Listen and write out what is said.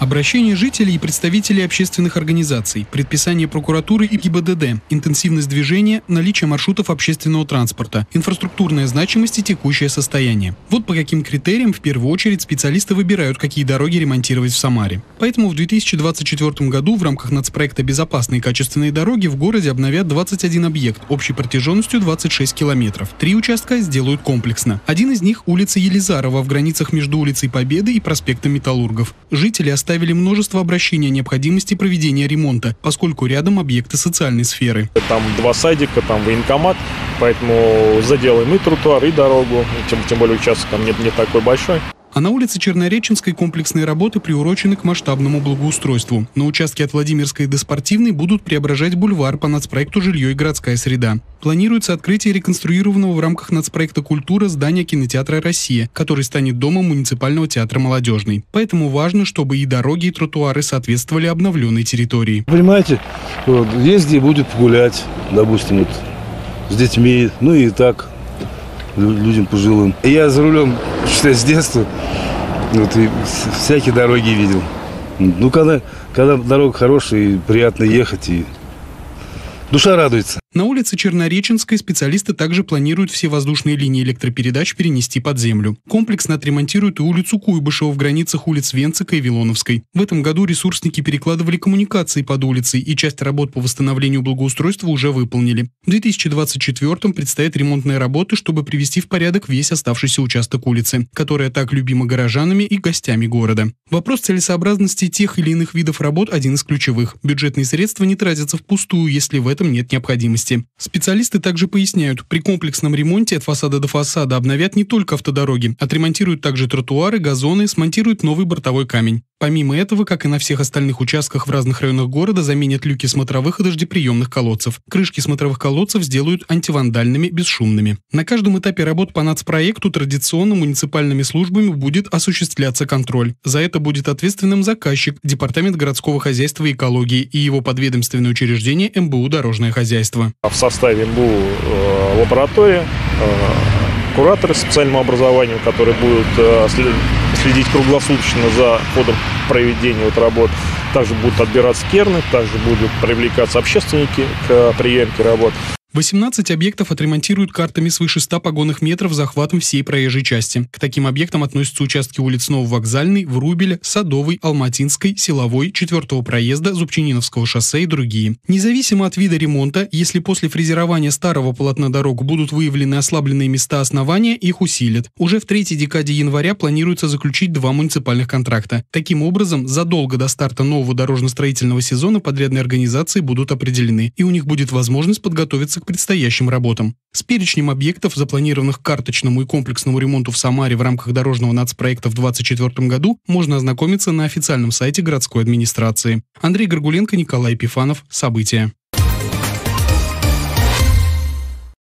Обращение жителей и представителей общественных организаций, предписание прокуратуры и ГИБДД, интенсивность движения, наличие маршрутов общественного транспорта, инфраструктурная значимость и текущее состояние. Вот по каким критериям в первую очередь специалисты выбирают, какие дороги ремонтировать в Самаре. Поэтому в 2024 году в рамках нацпроекта «Безопасные и качественные дороги» в городе обновят 21 объект общей протяженностью 26 километров. Три участка сделают комплексно. Один из них – улица Елизарова в границах между улицей Победы и проспектом Металлургов. Жители оставили множество обращений о необходимости проведения ремонта, поскольку рядом объекты социальной сферы. Там два садика, там военкомат, поэтому заделаем и тротуар, и дорогу, тем, тем более участок там не, не такой большой. А на улице Чернореченской комплексные работы приурочены к масштабному благоустройству. На участке от Владимирской до Спортивной будут преображать бульвар по нацпроекту «Жилье и городская среда». Планируется открытие реконструированного в рамках нацпроекта «Культура» здания кинотеатра «Россия», который станет домом муниципального театра «Молодежный». Поэтому важно, чтобы и дороги, и тротуары соответствовали обновленной территории. Понимаете, вот, есть где будет гулять, допустим, вот, с детьми, ну и так, людям пожилым. Я за рулем, считай, с детства, вот, и всякие дороги видел. Ну, когда, когда дорога хорошая и приятно ехать, и душа радуется. На улице Чернореченской специалисты также планируют все воздушные линии электропередач перенести под землю. Комплексно отремонтируют и улицу Куйбышева в границах улиц Венцика и Вилоновской. В этом году ресурсники перекладывали коммуникации под улицей, и часть работ по восстановлению благоустройства уже выполнили. В 2024 предстоят ремонтные работы, чтобы привести в порядок весь оставшийся участок улицы, которая так любима горожанами и гостями города. Вопрос целесообразности тех или иных видов работ один из ключевых. Бюджетные средства не тратятся впустую, если в этом нет необходимости недвижимости. Специалисты также поясняют, при комплексном ремонте от фасада до фасада обновят не только автодороги, отремонтируют также тротуары, газоны, смонтируют новый бортовой камень. Помимо этого, как и на всех остальных участках в разных районах города, заменят люки смотровых и дождеприемных колодцев. Крышки смотровых колодцев сделают антивандальными, бесшумными. На каждом этапе работ по нацпроекту традиционно муниципальными службами будет осуществляться контроль. За это будет ответственным заказчик, Департамент городского хозяйства и экологии и его подведомственное учреждение МБУ «Дорожное хозяйство». В составе МБУ э, лаборатория, э, кураторы с специальным образованием, которые будут э, следить круглосуточно за ходом проведения вот работ. Также будут отбираться керны, также будут привлекаться общественники к приемке работ. 18 объектов отремонтируют картами свыше 100 погонных метров захватом всей проезжей части. К таким объектам относятся участки улиц Нововокзальной, Врубеля, Садовой, Алматинской, Силовой, 4 проезда, Зубчининовского шоссе и другие. Независимо от вида ремонта, если после фрезерования старого полотна дорог будут выявлены ослабленные места основания, их усилят. Уже в третьей декаде января планируется заключить два муниципальных контракта. Таким образом, задолго до старта нового дорожно-строительного сезона подрядные организации будут определены, и у них будет возможность подготовиться к предстоящим работам. С перечнем объектов, запланированных карточному и комплексному ремонту в Самаре в рамках дорожного нацпроекта в 2024 году, можно ознакомиться на официальном сайте городской администрации. Андрей Горгуленко, Николай Пифанов. События.